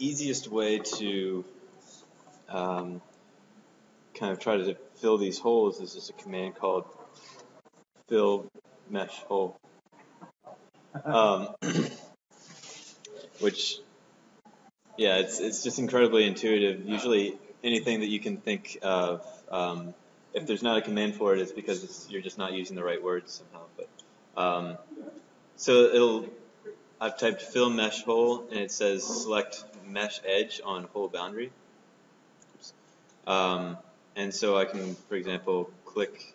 easiest way to um, kind of try to fill these holes is just a command called fill mesh hole, um, which yeah, it's it's just incredibly intuitive. Usually, anything that you can think of, um, if there's not a command for it, it's because it's, you're just not using the right words somehow. But um, so it'll I've typed fill mesh hole and it says select mesh edge on hole boundary. Um, and so I can, for example, click,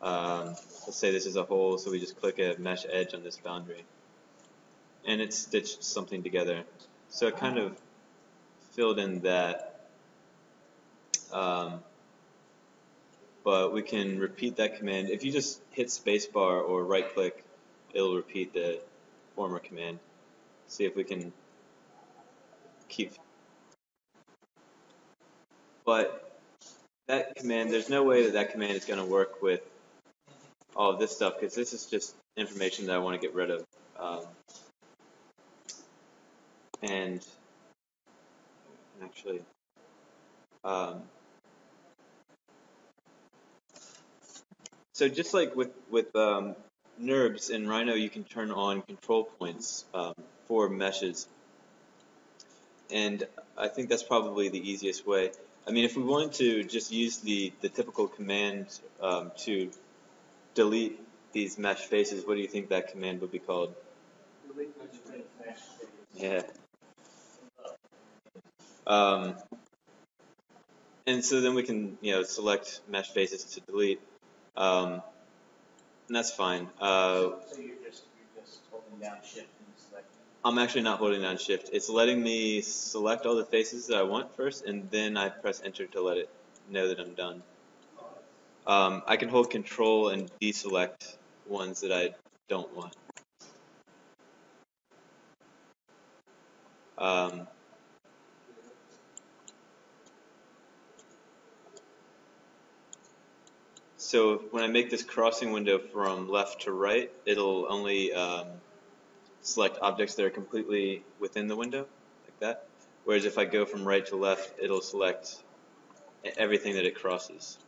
um, let's say this is a hole, so we just click a mesh edge on this boundary. And it stitched something together. So it kind of filled in that. Um, but we can repeat that command. If you just hit spacebar or right click, it'll repeat the former command. See if we can keep. But that command, there's no way that that command is going to work with all of this stuff because this is just information that I want to get rid of. Um, and actually, um, so just like with with um, NURBS in Rhino, you can turn on control points um, for meshes. And I think that's probably the easiest way. I mean, if we wanted to just use the, the typical command um, to delete these mesh faces, what do you think that command would be called? Yeah. Um, and so then we can, you know, select mesh faces to delete. Um, and that's fine. Uh, So you're just, you're just holding down shift. I'm actually not holding down shift. It's letting me select all the faces that I want first, and then I press enter to let it know that I'm done. Um, I can hold control and deselect ones that I don't want. Um, so when I make this crossing window from left to right, it'll only um, select objects that are completely within the window, like that. Whereas if I go from right to left, it'll select everything that it crosses.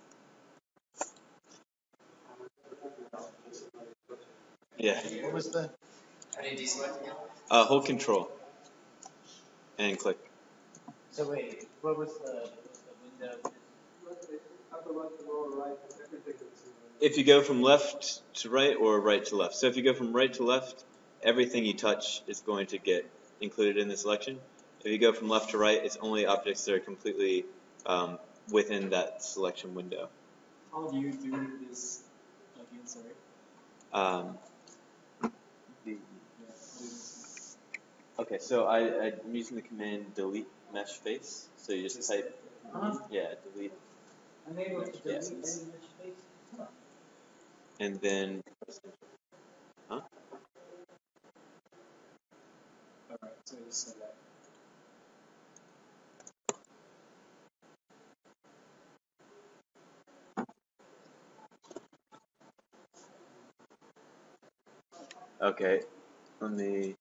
Yeah. What was the? How do you deselect again? Uh, hold control and click. So wait, what was the, what was the window? If you go from left to right or right to left. So if you go from right to left, everything you touch is going to get included in the selection. If you go from left to right, it's only objects that are completely um, within that selection window. How do you do this again? Sorry. Um, the- okay, so I, I'm using the command delete mesh face. So you just type, Huh? yeah, delete, Unable to delete any mesh face? Huh. and then, huh? Okay, let me.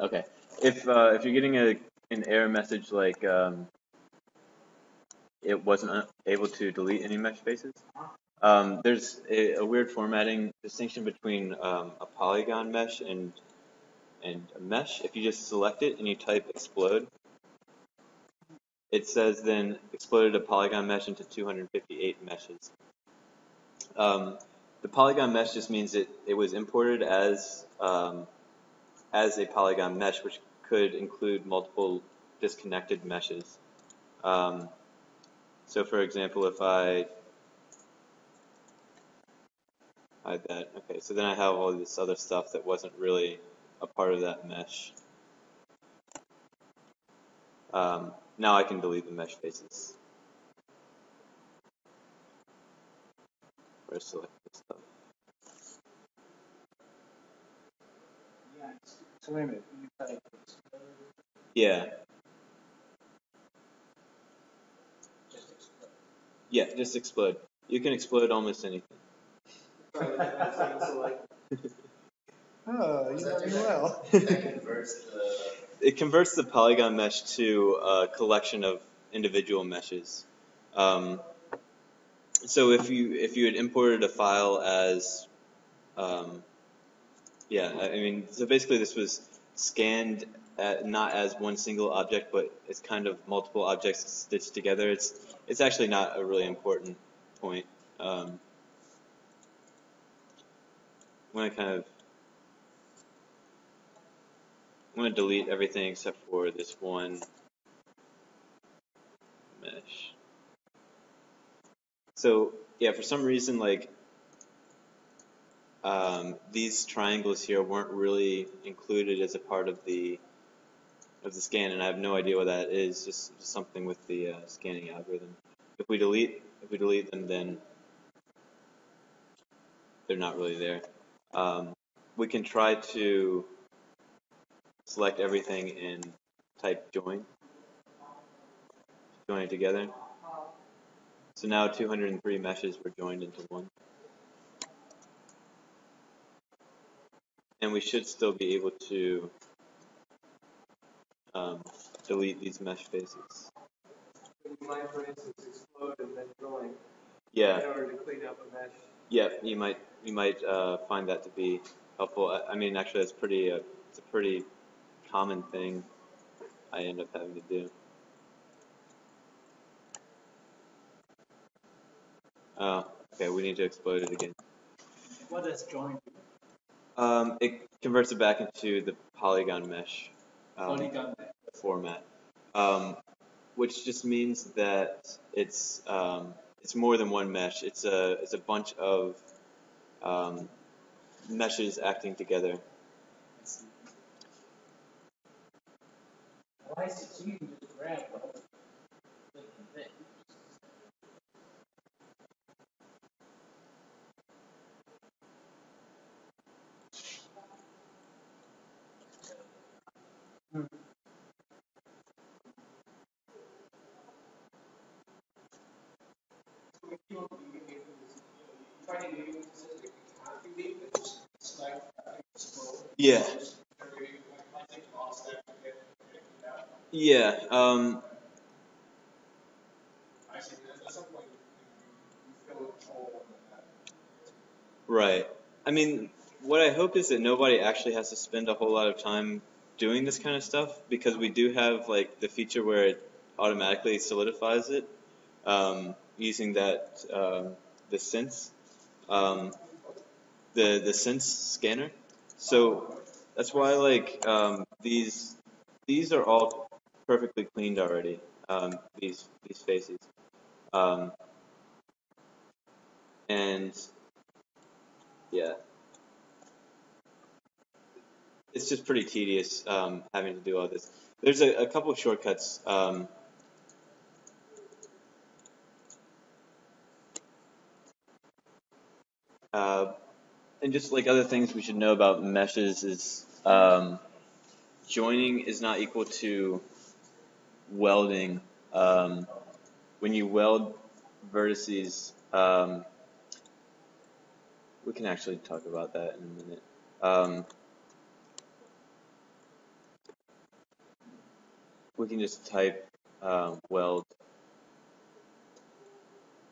Okay, if uh, if you're getting a an error message like um, it wasn't able to delete any mesh faces, um, there's a, a weird formatting distinction between um, a polygon mesh and and a mesh. If you just select it and you type explode, it says then exploded a polygon mesh into 258 meshes. Um, the polygon mesh just means it, it was imported as um, as a polygon mesh, which could include multiple disconnected meshes. Um, so, for example, if I hide that, okay, so then I have all this other stuff that wasn't really a part of that mesh. Um, now I can delete the mesh faces. Or select this stuff. Yeah. So wait a minute, you type explode, Yeah, just explode. yeah, just explode. You can explode almost anything. Oh, you know me well. That converts the, It converts the polygon mesh to a collection of individual meshes. Um, so if you if you had imported a file as, um, yeah, I I mean, so basically this was scanned at, not as one single object, but it's kind of multiple objects stitched together. It's it's actually not a really important point. Um, I'm gonna kind of I'm gonna delete everything except for this one mesh. So yeah, for some reason, like um, these triangles here weren't really included as a part of the of the scan, and I have no idea what that is. Just, just something with the uh, scanning algorithm. If we delete if we delete them, then they're not really there. Um, we can try to select everything and type join, join it together. So now 203 meshes were joined into one. And we should still be able to um, delete these mesh faces. You might, for instance, explode and then join Yeah, in order to clean up a mesh. yeah, you might you might uh, find that to be helpful. I, I mean, actually, it's pretty uh, it's a pretty common thing I end up having to do. Oh, okay, we need to explode it again. What does join do? Um, it converts it back into the polygon mesh um, Polygon mesh. format, um, which just means that it's um, it's more than one mesh. It's a it's a bunch of um, meshes acting together. Let's see. Well, I see, so you hole in that. Right. I mean, what I hope is that nobody actually has to spend a whole lot of time doing this kind of stuff because we do have like the feature where it automatically solidifies it um, using that um, the sense um, the the sense scanner. So that's why like um, these these are all perfectly cleaned already. Um, these these faces. Um, and yeah. It's just pretty tedious um, having to do all this. There's a, a couple of shortcuts. Um, uh, and just like other things we should know about meshes is um, joining is not equal to welding. Um, when you weld vertices, um, we can actually talk about that in a minute. Um, we can just type um, weld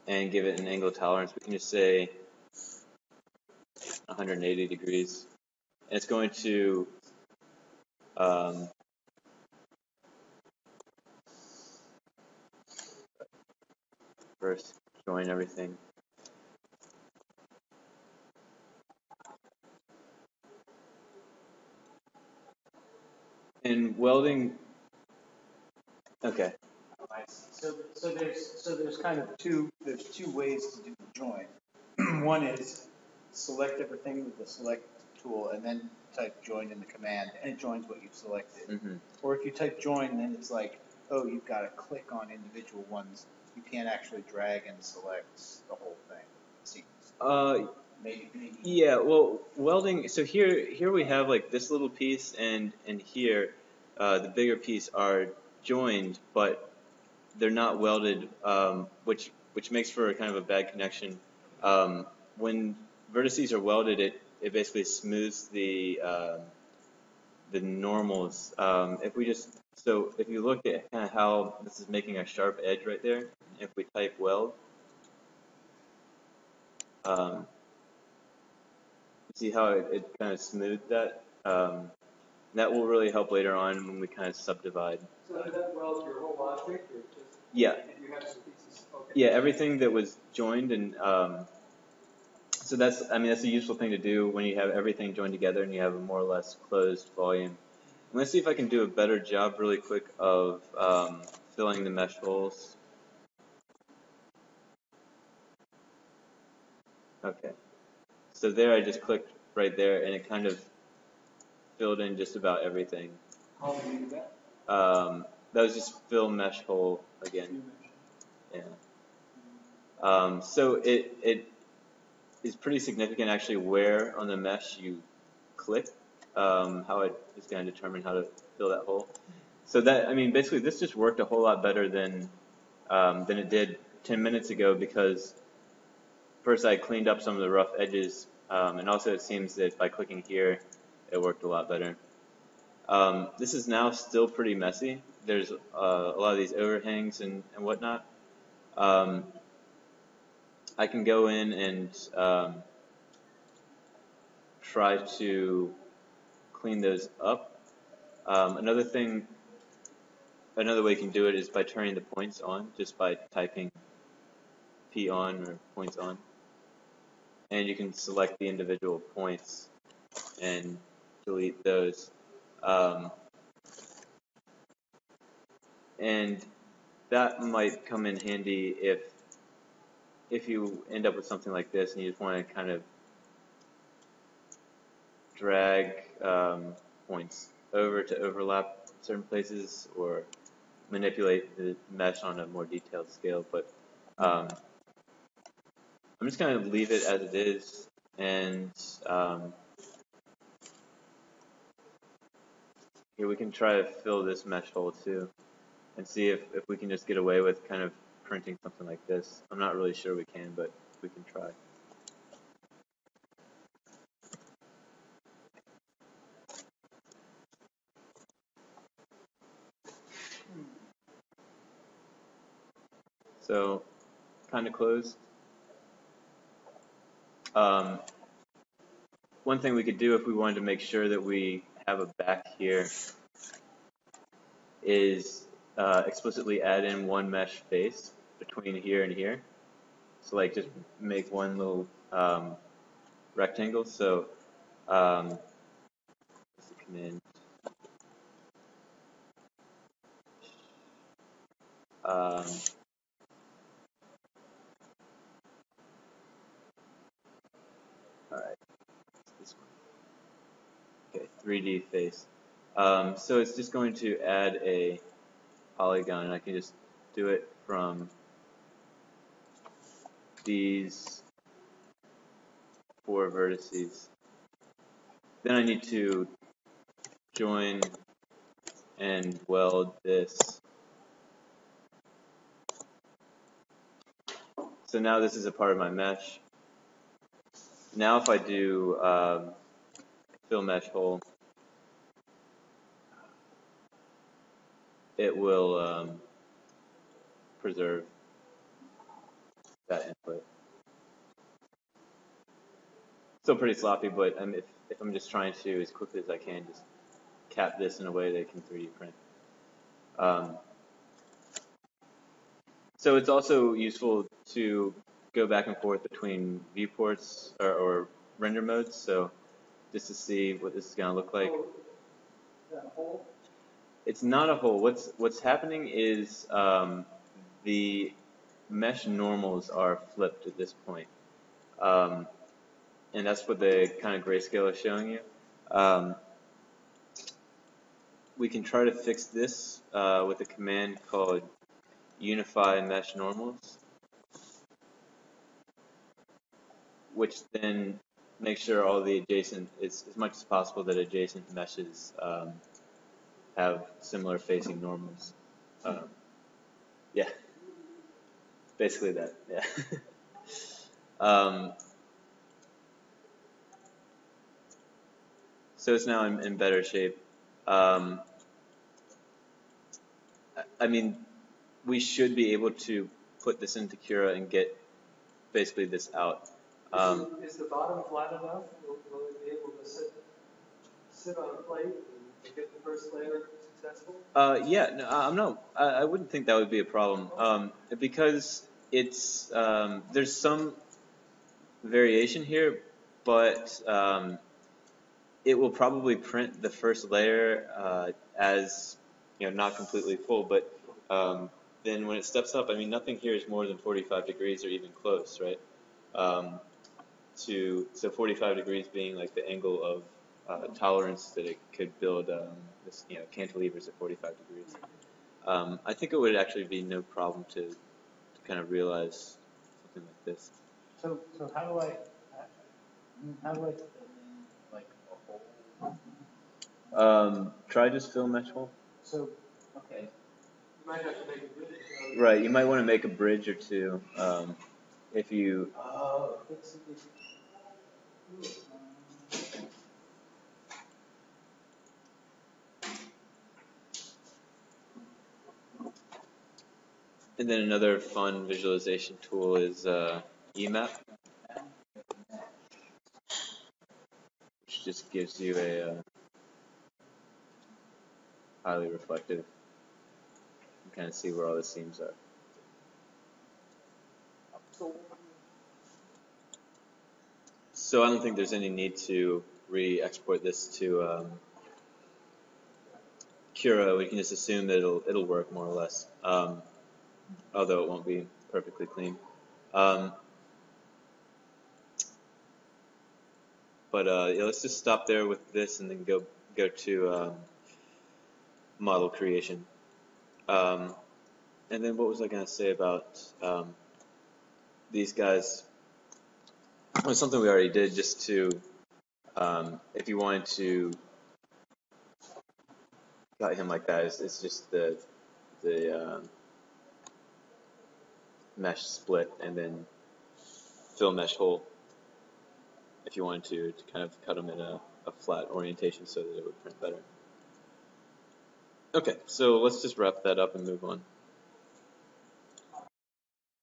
and give it an angle tolerance. We can just say 180 degrees. And it's going to um, first join everything. And welding, okay. So, so there's, so there's kind of two, there's two ways to do the join. One is select everything with the select tool and then type join in the command and it joins what you've selected. hmm Or if you type join, then it's like, oh, you've got to click on individual ones. You can't actually drag and select the whole thing. Uh, Maybe, maybe. Yeah, well, welding. So here, here we have like this little piece, and and here, uh, the bigger piece are joined, but they're not welded, um, which which makes for a kind of a bad connection. Um, when vertices are welded, it it basically smooths the um, the normals. Um, if we just so if you look at kind of how this is making a sharp edge right there, if we type weld, um, see how it, it kind of smoothed that. Um, that will really help later on when we kind of subdivide. So that weld your whole object or just? Yeah, You have some pieces, okay. yeah, everything that was joined and um, so that's I mean that's a useful thing to do when you have everything joined together and you have a more or less closed volume. And let's see if I can do a better job really quick of um, filling the mesh holes. Okay, so there I just clicked right there and it kind of filled in just about everything. How do you do that? Um, that was just fill mesh hole again. Yeah. Um, so it, it is pretty significant actually where on the mesh you click, um, how it is going to determine how to fill that hole. So that, I mean, basically this just worked a whole lot better than, um, than it did 10 minutes ago because first I cleaned up some of the rough edges um, and also it seems that by clicking here it worked a lot better. Um, this is now still pretty messy. There's uh, a lot of these overhangs and, and whatnot. Um, I can go in and um, try to clean those up. Um, another thing, another way you can do it is by turning the points on, just by typing P on or points on. And you can select the individual points and delete those. Um, and that might come in handy if if you end up with something like this and you just want to kind of drag um, points over to overlap certain places or manipulate the mesh on a more detailed scale. But um, I'm just going to leave it as it is and um, here we can try to fill this mesh hole too and see if, if we can just get away with kind of printing something like this. I'm not really sure we can, but we can try. So, kind of closed. Um, one thing we could do if we wanted to make sure that we have a back here is uh, explicitly add in one mesh face between here and here. So like just make one little um, rectangle. So um, command um, all right, this one. Okay, 3D face. Um, so it's just going to add a polygon and I can just do it from these four vertices. Then I need to join and weld this. So now this is a part of my mesh. Now if I do um, fill mesh hole, it will um, preserve that input. Still pretty sloppy, but um, if, if I'm just trying to, as quickly as I can, just cap this in a way that it can 3D print. Um, so it's also useful to go back and forth between viewports or, or render modes, so just to see what this is going to look like. Hole, It's not a hole. What's what's happening is um, the mesh normals are flipped at this point, um, and that's what the kind of grayscale is showing you. Um, we can try to fix this uh, with a command called unify mesh normals, which then makes sure all the adjacent, as, as much as possible that adjacent meshes um, have similar facing normals. Um, yeah, basically that. Yeah. um, so it's now in, in better shape. Um, I- mean, we should be able to put this into Cura and get basically this out. Um, Is, is the bottom flat enough? Will, will it be able to sit, sit on a plate and get the first layer successful? Uh, yeah, no, I'm not. I, I wouldn't think that would be a problem um, because it's um, there's some variation here, but um, it will probably print the first layer uh, as you know not completely full, but um, then when it steps up, I mean nothing here is more than 45 degrees or even close, right? Um, to so 45 degrees being like the angle of uh, tolerance that it could build um, this, you know, cantilevers at 45 degrees. Um, I think it would actually be no problem to, to kind of realize something like this. So, so how do I, how do I fill in like a hole? Um, try just fill mesh hole. So, okay, You might have to make a bridge. uh, Right, you might want to make a bridge or two. Um, if you, oh, it's, and then another fun visualization tool is uh, EMAP, which just gives you a uh, highly reflective. You kind of see where all the seams are. So I don't think there's any need to re-export this to um, Cura. We can just assume that it'll it'll work more or less, um, although it won't be perfectly clean. Um, but uh, yeah, let's just stop there with this and then go go to um, model creation. Um, and then what was I going to say about um, these guys? Well, something we already did just to, um, if you wanted to cut him like that, it's, it's just the, the um, mesh split and then fill mesh hole if you wanted to, to kind of cut them in a, a flat orientation so that it would print better. Okay, so let's just wrap that up and move on.